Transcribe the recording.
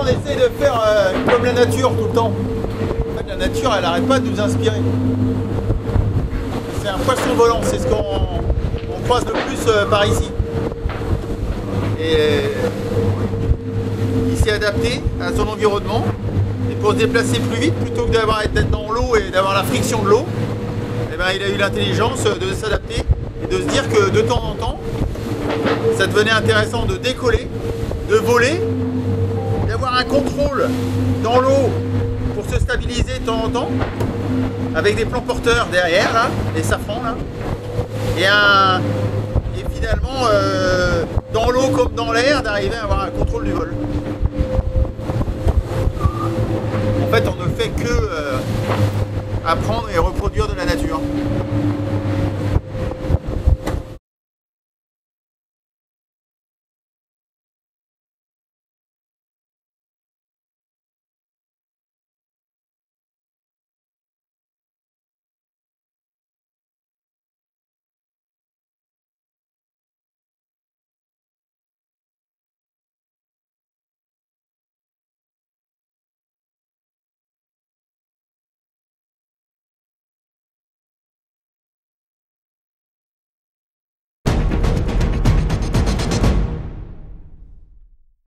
essaie de faire euh, comme la nature tout le temps. En fait, la nature, elle n'arrête pas de nous inspirer. C'est un poisson volant, c'est ce qu'on on croise le plus euh, par ici. Et euh, il s'est adapté à son environnement. Et pour se déplacer plus vite, plutôt que d'avoir être dans l'eau et d'avoir la friction de l'eau, eh ben, il a eu l'intelligence de s'adapter et de se dire que de temps en temps, ça devenait intéressant de décoller, de voler, un contrôle dans l'eau pour se stabiliser de temps en temps, avec des plans porteurs derrière, les safrans, là, et, un, et finalement, euh, dans l'eau comme dans l'air, d'arriver à avoir un contrôle du vol. En fait, on ne fait que euh, apprendre et reproduire de la nature.